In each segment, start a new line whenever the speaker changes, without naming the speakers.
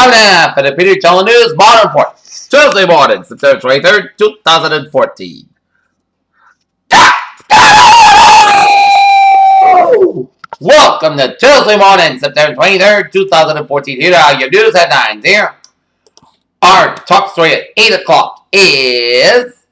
Time now for the Peter Channel News Morning Report. Tuesday morning, September 23rd, 2014. Welcome to Tuesday morning, September 23rd, 2014. Here are your news headlines here. Our top story at 8 o'clock is...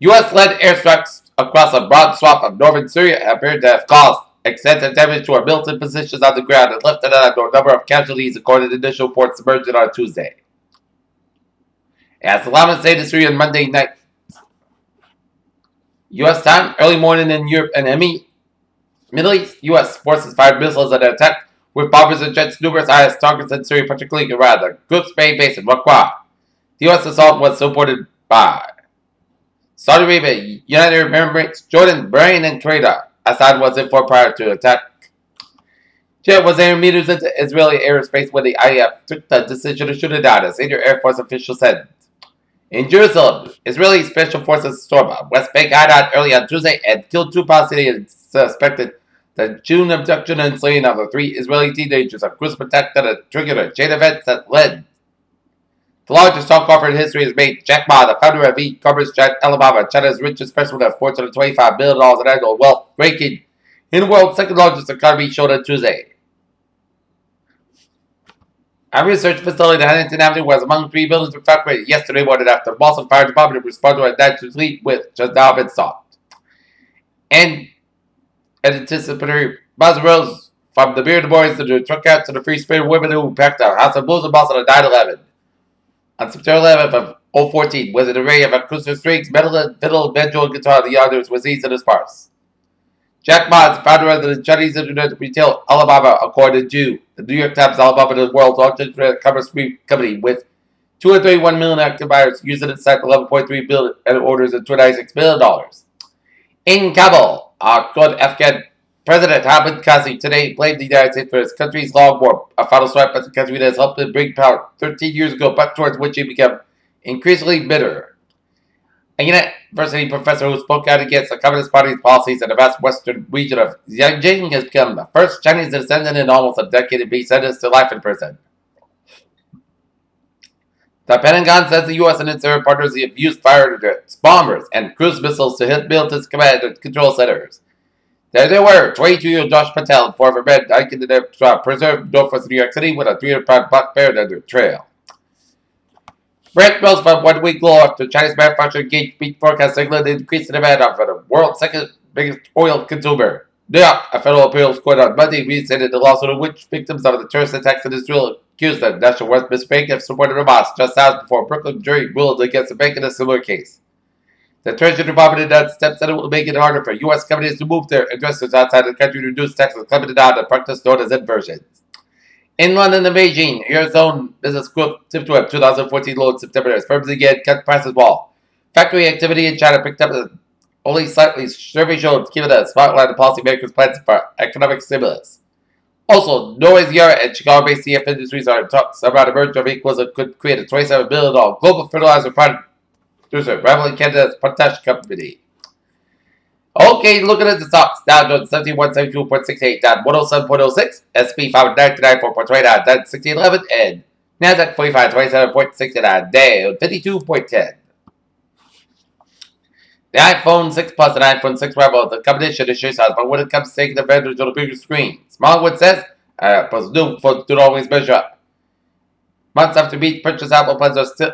U.S.-led airstrikes across a broad swath of northern Syria appeared to have caused extensive damage to our militant positions on the ground and lifted out a number of casualties according to initial reports emerging on Tuesday. As Salama said to Syria on Monday night, U.S. time, early morning in Europe and ME, Middle East, U.S. forces fired missiles at an attack with bombers and jets numerous IS targets in Syria, particularly around the group's Bay base in Raqqa. The U.S. assault was supported by Saudi Arabia, United Arab Emirates, Jordan, Bahrain, and Kuwait. Assad was in for prior to attack. Jet was air meters into Israeli airspace when the IDF took the decision to shoot it down, a senior Air Force official said. In Jerusalem, Israeli Special Forces stormed West Bank Adad early on Tuesday and killed two Palestinians suspected the June abduction and slaying of the three Israeli teenagers, a cruise attack that triggered a chain of events that led the largest stock offer in history is made Jack Ma, the founder of e-commerce giant Alibaba, China's richest person with $425 billion in annual wealth, ranking in the world's second largest economy, showed on Tuesday. A research facility in Huntington Avenue was among three buildings evacuated yesterday morning after the Boston Fire Department responded to a natural leak which has now been stopped. And an anticipatory buzz rose from the bearded boys to the truck out to the free spirit women who packed a house of blues in Boston on 9-11. On September 11th of 014, with an array of acoustic strings, metal, fiddle, banjo, and guitar, the others was easy and sparse. Jack Ma is founder of the Chinese internet retail Alibaba, according to the New York Times. Alibaba the world's largest internet commerce company with 231 million active buyers using its site for 11.3 billion orders and 26 million dollars. In Kabul, our good Afghan President Hamid Karzai today blamed the United States for his country's long war, a final strife by the country that has helped him bring power 13 years ago, but towards which he became increasingly bitter. A university professor who spoke out against the Communist Party's policies in the vast western region of Xinjiang has become the first Chinese descendant in almost a decade to be sentenced to life in prison. The Pentagon says the U.S. and its Arab partners have used fire bombers and cruise missiles to hit militant command and control centers. There they were, 22-year-old Josh Patel, former men hiking the uh, preserved northwest New York City with a 300-pound black bear on their trail. Brent Mills from one week low after Chinese manufacturer Gage Beat forecast signaled an increase in demand of the world's second biggest oil consumer. New York, a federal appeals court on Monday reinstated the lawsuit in which victims of the terrorist attacks in Israel accused the National West Bank of supporting Hamas just hours before Brooklyn jury ruled against the bank in a similar case. The Treasury Department announced steps that it will make it harder for U.S. companies to move their investors outside the country to reduce taxes, clamping down on practice known as inversions. In London and Beijing, Eurozone business group tipped to a 2014 low in September as firms again cut prices while factory activity in China picked up only slightly. Survey showed given the spotlight of policymakers' plans for economic stimulus. Also, Norway's Yara and Chicago-based CF Industries are in talks about a merger of equals that could create a $27 billion global fertilizer producer, rivaling Canada's potash company. Okay, looking at the stocks. Dow Jones 7172.68, down 107.06, SP 599.29, down 1611, and NASDAQ 4527.69, down 52.10. The iPhone 6 Plus and iPhone 6 Rebel, the competition is size, but when it comes to taking advantage of the bigger screen, Smallwood says, uh, plus new folks do always measure up. Months after Beat purchase Apple plans are still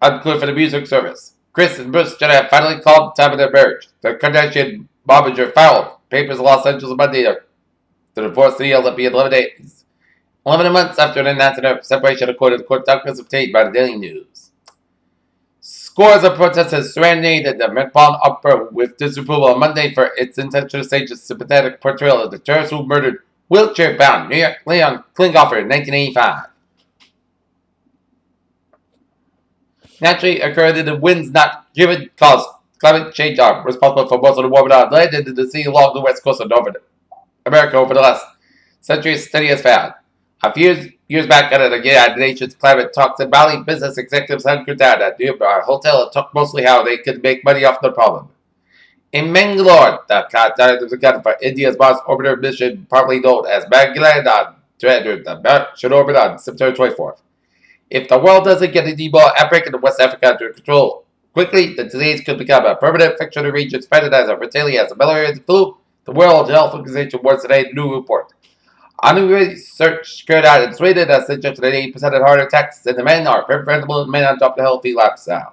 unclear for the music service. Kris and Bruce Jenner have finally called the time of their marriage. The Kardashian Barbinger filed papers in Los Angeles Monday to divorce the deal that be 11 days. 11 months after an announcement of separation according to court documents obtained by the Daily News. Scores of protesters serenaded the Metropolitan Opera with disapproval on Monday for its intention to stage a sympathetic portrayal of the terrorist who murdered wheelchair-bound New York Leon Klinghoffer in 1985. Naturally occurred in the winds not given cause climate change are responsible for most of the warming on land and the sea along the west coast of North America over the last century study has found. A few years back at the United Nations Climate Talks in Bali, business executives hunkered down at nearby hotel and talked mostly how they could make money off the problem. In Mangalore, the contact was accounted for India's Mars orbiter mission, partly known as Mangalyaan, to enter the Martian orbit on September 24th. If the world doesn't get an Ebola outbreak in West Africa under control quickly, the disease could become a permanent fixture in the region, spreading as fatality as a malaria flu. The World Health Organization warns today in new report. A new research carried out in Sweden has suggested that 80% of heart attacks in the men are preventable in men adopt a healthy lifestyle.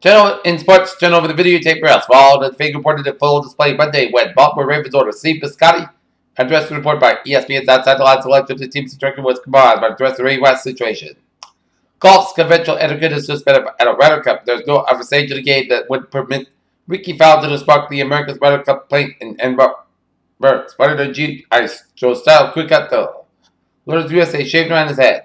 Channel in sports, turn over the videotape rails. While the figure reported a full display Monday when Baltimore Ravens owner Steve Bisciotti addressed the report by ESPN's outside the line selected the team's instruction was combined by address the Ray situation. Golf's conventional etiquette is suspended at a Ryder Cup. There's no other the game that would permit Rickie Fowler to spark the America's Ryder Cup plate in Edinburgh. Spider the G Ice Joe style quick at the Lord's USA shaved around his head.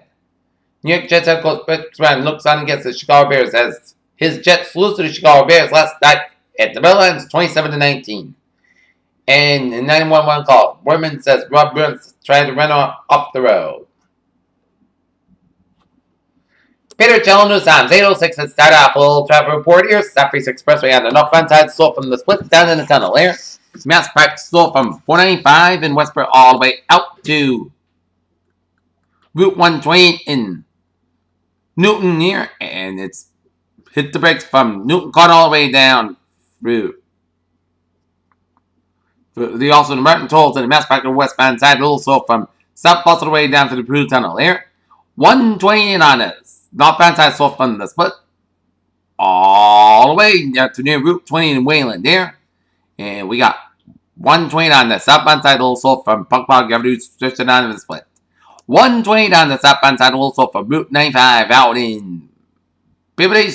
New York Jets head coach Brett Ryan looks on against the Chicago Bears as his Jets lose to the Chicago Bears last night at the Meadowlands 27 to 19. And in 911 call, Borman says Rob Burns trying to run off the road. Peter Challenger's Times 806 at start off traffic report here. Southeast Expressway on the northbound side, slow from the split down in the tunnel here. Mass Pike slow from 495 in Westport all the way out to Route 128 in Newton here. And it's hit the brakes from Newton Court all the way down through. The the Martin tolls and the Mass Pike westbound side, also from South the way down to the Pru Tunnel here. 128 on us. Northbound side, slow from the split all the way down to near Route 20 in Wayland there. And we got 120 on the southbound side also from Punk Park Avenue, stretching down the split. 120 on the southbound side also from Route 95 out in Peabody,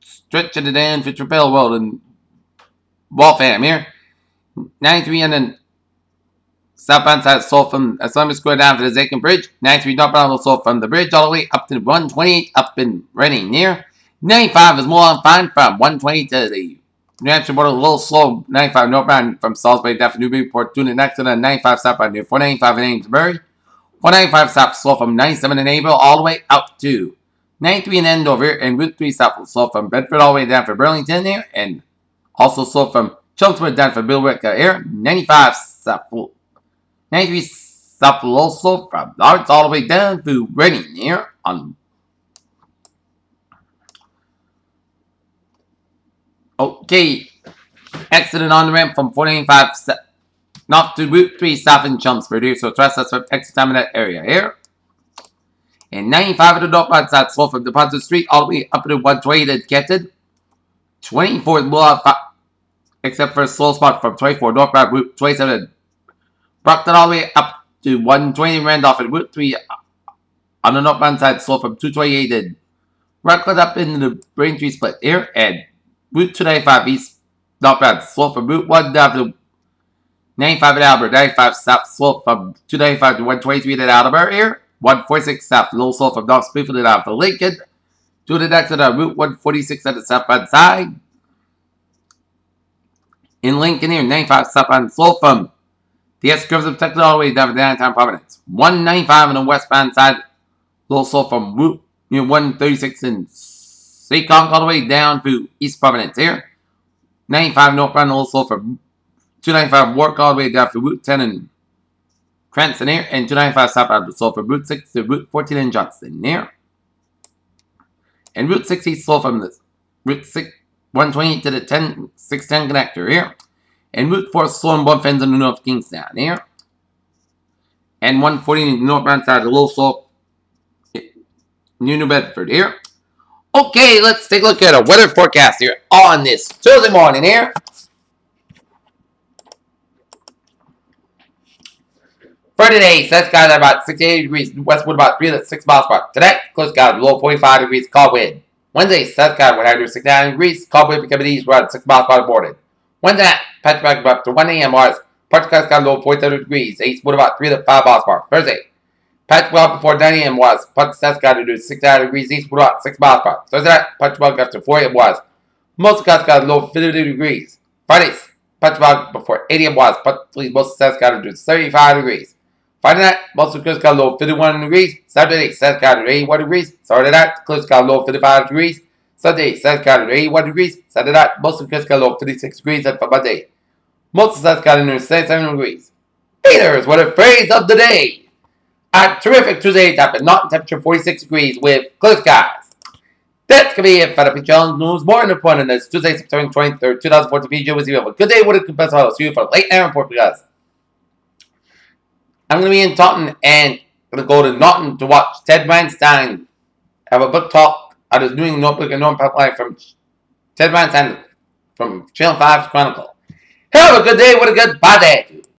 stretching it down for Trapelo Road in Waltham here. 93 and then southbound side so from uh, Assembly Square down to the Zakim Bridge. 93 northbound also from the bridge all the way up to the 128 up in Reading near. 95 is more on fine from 120 to the New Hampshire border a little slow. 95 northbound from Salisbury down to Newburyport. Next to the 95 stop by near 495 in Amesbury. 495 stop slow from 97 in April all the way up to 93 in Andover. And Route 3 stop slow from Bedford all the way down for Burlington there. And also slow from Chelmsford down for Billerica Air. 95 stop 93 stop also from Lawrence all the way down to Reading here on Okay. Accident on the ramp from 495 not to Route 3 south in Chelmsford here, so trust us for extra time in that area here. And 95 at the northbound side, slow from Deposit Street all the way up to 120 that Ketted. 24 blowout, except for a slow spot from 24 northbound Route 27. Brockton all the way up to 120 Randolph and Route 3 on the northbound side, slow from 228 and Rockland up in the Braintree split here, and Route 295 east, northbound, slow from Route 1 down to 95 at Albert, 95 south, slow from 295 to 123 at Albert here, 146 south, low slow from North Springfield down to Lincoln, to the next at Route 146 at the southbound side. In Lincoln here, 95 southbound, slow from the S curves of Texas all the way down to downtown Providence. 195 on the westbound side, slow from Route know, 136 in Seekonk all the way down to East Providence here. 95 northbound also for 295 Work all the way down to Route 10 in Cranston here. And 295 southbound so for Route 6 to Route 14 in Johnston here. And Route 60 slow from the Route 6 120 to the 10 610 connector here. And Route 4 slow on both ends of the North Kingstown here. And 140 northbound side a little slow New New Bedford here. Okay, let's take a look at a weather forecast here on this Tuesday morning here. For today, set skies at about 68 degrees, westward about 3 to 6 miles per hour. Today, close skies low 45 degrees, cold wind. Wednesday, high to 69 degrees, cold wind becoming east around 6 miles per hour morning. Wednesday back up to 1 a.m. hours, skies low 47 degrees, east wind about 3 to 5 miles hour. Thursday, Patch well before 9 a.m. was. Got to do 6 degrees east, about 6 miles hour. Thursday night, punch well after 4 a.m. was. Most cuts got low 50 degrees. Fridays, punch well before 8 a.m. was. Punch most got to do 35 degrees. Friday night, most of the got low 51 degrees. Saturday, test got 81 degrees. Saturday night, close got low 55 degrees. Sunday, South Carolina, 81 degrees. Saturday night, most of Kisco low, 36 degrees. And for Monday, most of South Carolina, 77 degrees. Peters, what a phrase of the day. A terrific Tuesday tap at Norton temperature 46 degrees with clear skies. That's to be it for the Picture News. More important this Tuesday, September 23rd, 2014 video with you. Have a good day with a best of See you for late night report because I'm going to be in Taunton and I'm going to go to Norton to watch Ted Reinstein have a book talk out of his New Notebook and Norton Pipeline from Ted Reinstein from Channel 5's Chronicle. Have a good day. What a good bye day.